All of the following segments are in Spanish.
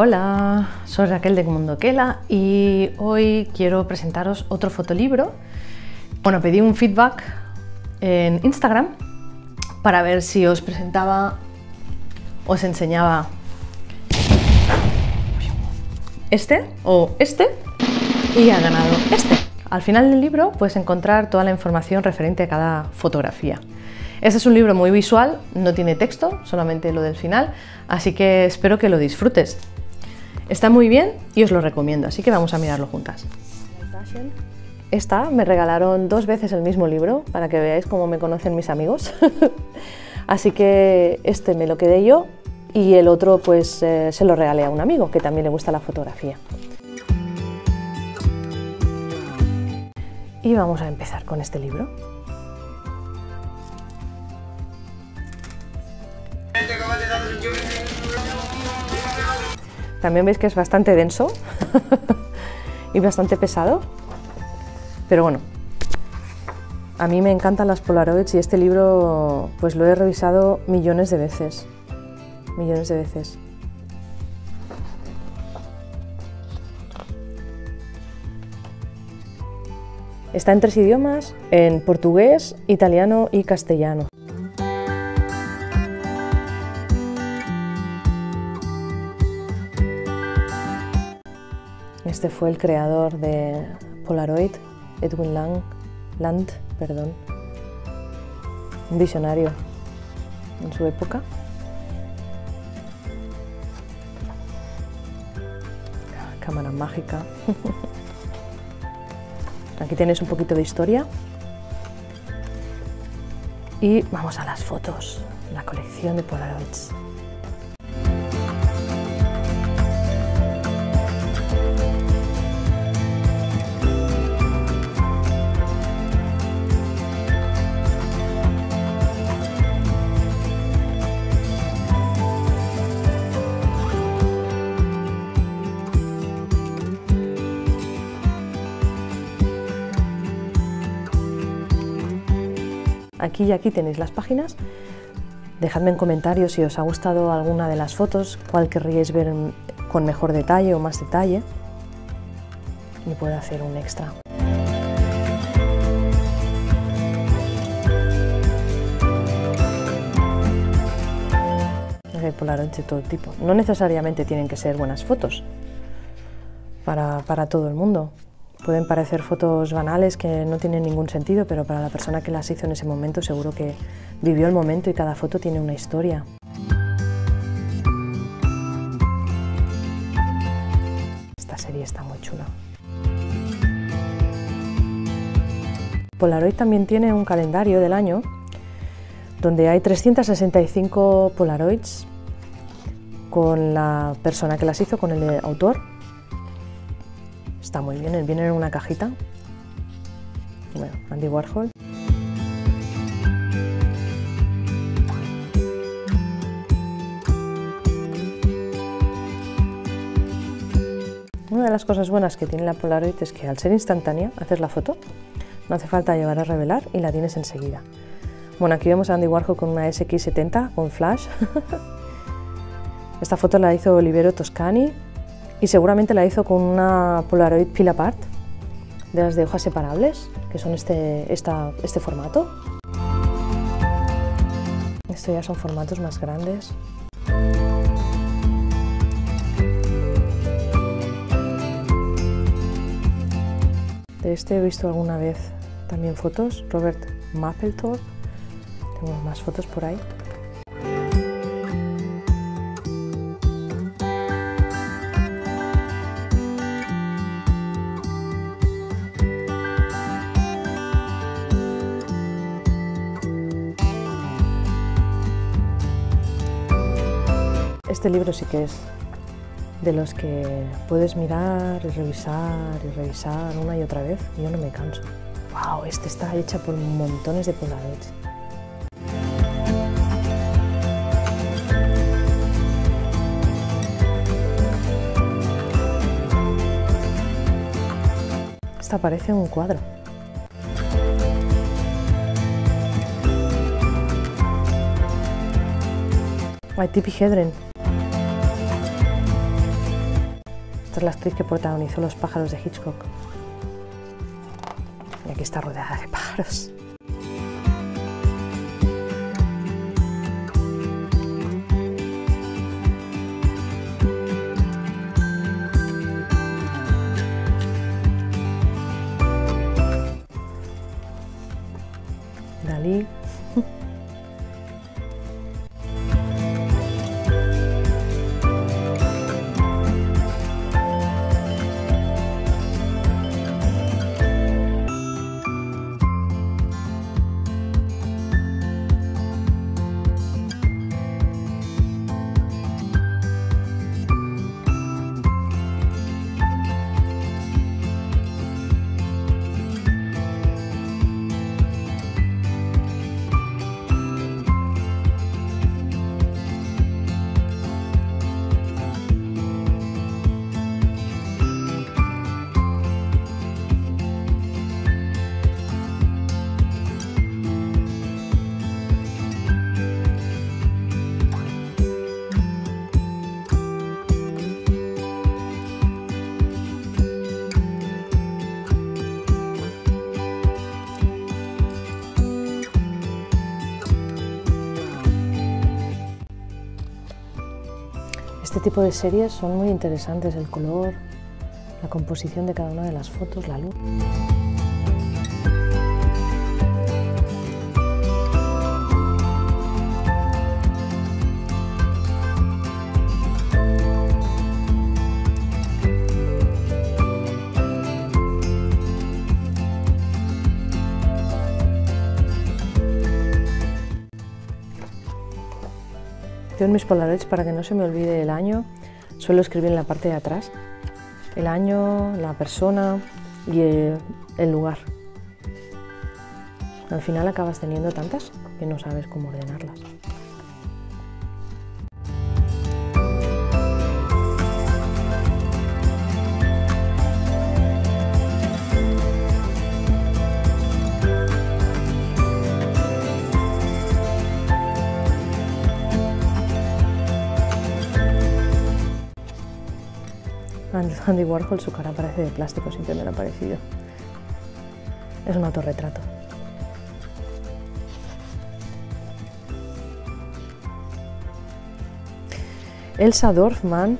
Hola, soy Raquel de Mundoquela y hoy quiero presentaros otro fotolibro. Bueno, pedí un feedback en Instagram para ver si os presentaba, os enseñaba este o este y ha ganado este. Al final del libro puedes encontrar toda la información referente a cada fotografía. Este es un libro muy visual, no tiene texto, solamente lo del final, así que espero que lo disfrutes. Está muy bien y os lo recomiendo, así que vamos a mirarlo juntas. Esta me regalaron dos veces el mismo libro para que veáis cómo me conocen mis amigos. así que este me lo quedé yo y el otro pues eh, se lo regalé a un amigo que también le gusta la fotografía. Y vamos a empezar con este libro. También veis que es bastante denso y bastante pesado, pero bueno, a mí me encantan las Polaroids y este libro pues lo he revisado millones de veces, millones de veces. Está en tres idiomas, en portugués, italiano y castellano. Este fue el creador de Polaroid, Edwin Lang, Land, perdón, un visionario en su época. Cámara mágica. Aquí tienes un poquito de historia. Y vamos a las fotos, la colección de Polaroids. Aquí y aquí tenéis las páginas. Dejadme en comentarios si os ha gustado alguna de las fotos, cuál querríais ver con mejor detalle o más detalle. Y puedo hacer un extra. Hay Polaroids de todo tipo. No necesariamente tienen que ser buenas fotos para, para todo el mundo. Pueden parecer fotos banales que no tienen ningún sentido, pero para la persona que las hizo en ese momento seguro que vivió el momento y cada foto tiene una historia. Esta serie está muy chula. Polaroid también tiene un calendario del año donde hay 365 Polaroids con la persona que las hizo, con el autor, Está muy bien, viene en una cajita. Bueno, Andy Warhol. Una de las cosas buenas que tiene la Polaroid es que al ser instantánea, haces la foto, no hace falta llevar a revelar y la tienes enseguida. Bueno, aquí vemos a Andy Warhol con una SX70 con flash. Esta foto la hizo Olivero Toscani y seguramente la hizo con una Polaroid peel apart, de las de hojas separables, que son este, este formato. Estos ya son formatos más grandes. De este he visto alguna vez también fotos, Robert Mapplethorpe. Tengo más fotos por ahí. Este libro sí que es de los que puedes mirar y revisar y revisar una y otra vez yo no me canso. ¡Wow! Este está hecha por montones de polaroids. Esta parece un cuadro. Hay Tippi Hedren. Esta es la actriz que protagonizó Los pájaros de Hitchcock. Y aquí está rodeada de pájaros. Este tipo de series son muy interesantes, el color, la composición de cada una de las fotos, la luz. Mis Polaroids, para que no se me olvide el año, suelo escribir en la parte de atrás el año, la persona y el lugar. Al final acabas teniendo tantas que no sabes cómo ordenarlas. Andy Warhol, su cara parece de plástico, siempre me lo parecido. Es un autorretrato. Elsa Dorfman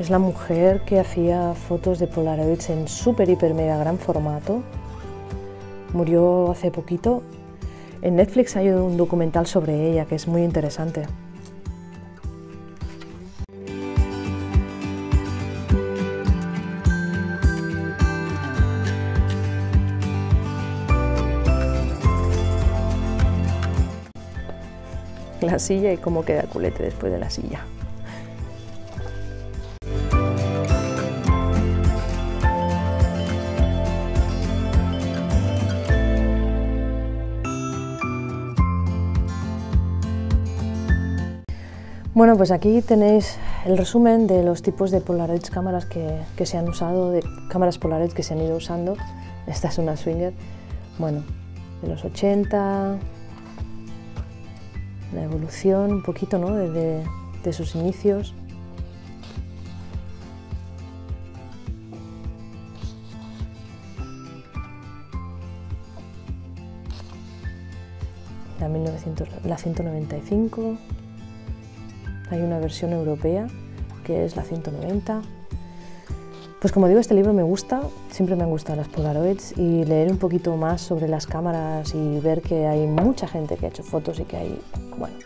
es la mujer que hacía fotos de Polaroids en súper, hiper, mega gran formato. Murió hace poquito. En Netflix hay un documental sobre ella que es muy interesante. La silla y cómo queda el culete después de la silla. Bueno, pues aquí tenéis el resumen de los tipos de Polaroids cámaras que, que, se han usado, de cámaras Polaroid que se han ido usando. Esta es una Swinger, bueno, de los 80, la evolución un poquito ¿no? desde de sus inicios. La, 1900, la 195, hay una versión europea que es la 190. Pues como digo, este libro me gusta, siempre me han gustado las Polaroids y leer un poquito más sobre las cámaras y ver que hay mucha gente que ha hecho fotos y que hay, bueno,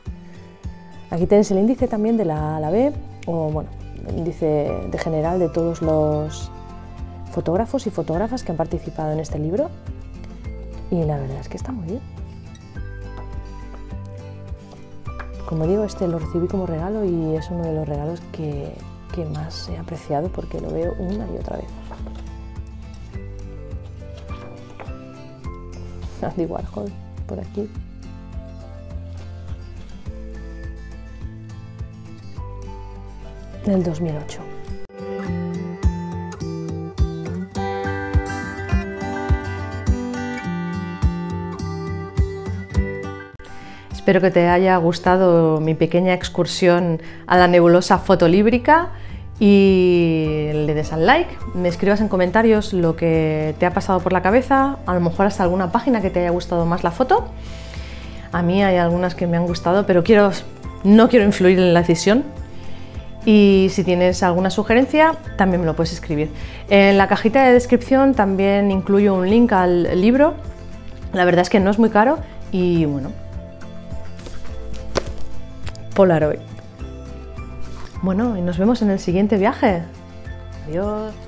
aquí tenéis el índice también de la, la B, o bueno, el índice de general de todos los fotógrafos y fotógrafas que han participado en este libro y la verdad es que está muy bien. Como digo, este lo recibí como regalo y es uno de los regalos que, que más he apreciado porque lo veo una y otra vez. Andy por aquí. Del 2008. Espero que te haya gustado mi pequeña excursión a la nebulosa fotolíbrica y le des al like, me escribas en comentarios lo que te ha pasado por la cabeza, a lo mejor hasta alguna página que te haya gustado más la foto. A mí hay algunas que me han gustado, pero no quiero influir en la decisión. Y si tienes alguna sugerencia, también me lo puedes escribir. En la cajita de descripción también incluyo un link al libro. La verdad es que no es muy caro y bueno, Polaroid. Bueno, y nos vemos en el siguiente viaje. Adiós.